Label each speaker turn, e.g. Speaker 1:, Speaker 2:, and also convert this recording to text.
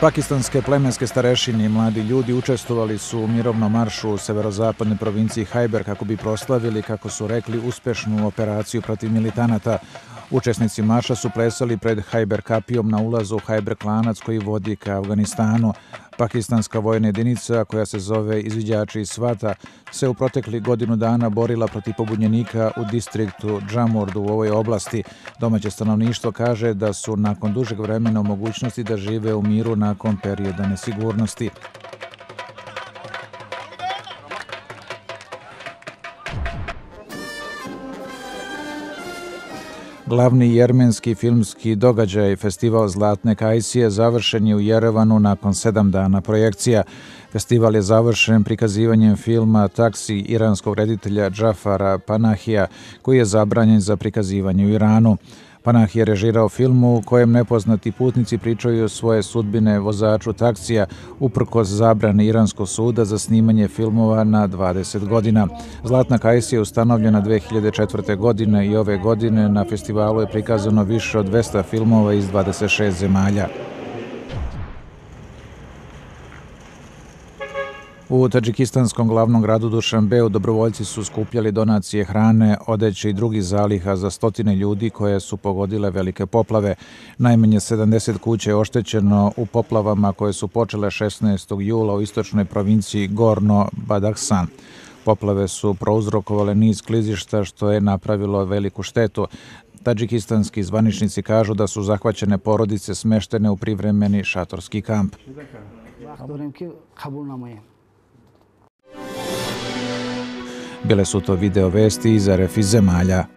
Speaker 1: Pakistanske plemenske starešine i mladi ljudi učestvovali su u mirovnom maršu u severozapadnoj provinciji Hajber kako bi proslavili, kako su rekli, uspešnu operaciju protiv militanata. Učesnici marša su plesali pred Hajber kapijom na ulazu u Hajber klanac koji vodi ka Afganistanu. Pakistanska vojna jedinica, koja se zove Izviđači iz Svata, se u protekli godinu dana borila protiv pobunjenika u distriktu Džamurdu u ovoj oblasti. Domaće stanovništvo kaže da su nakon dužeg vremena u mogućnosti da žive u miru nakon perioda nesigurnosti. Glavni jermenski filmski događaj Festival Zlatne Kajsije završen je u Jerevanu nakon sedam dana projekcija. Festival je završen prikazivanjem filma Taksi iranskog reditelja Džafara Panahija, koji je zabranjen za prikazivanje u Iranu. Panah je režirao film u kojem nepoznati putnici pričaju svoje sudbine vozaču taksija uprkos zabrane Iranskog suda za snimanje filmova na 20 godina. Zlatna Kajs je ustanovljena 2004. godine i ove godine na festivalu je prikazano više od 200 filmova iz 26 zemalja. U Tadžikistanskom glavnom gradu Dušanbeu dobrovoljci su skupljali donacije hrane, odeće i drugih zaliha za stotine ljudi koje su pogodile velike poplave. Najmanje 70 kuće je oštećeno u poplavama koje su počele 16. jula u istočnoj provinciji Gorno-Badaksan. Poplave su prouzrokovale niz klizišta što je napravilo veliku štetu. Tadžikistanski zvaničnici kažu da su zahvaćene porodice smeštene u privremeni šatorski kamp. Bile su to video vesti iz RFI zemalja.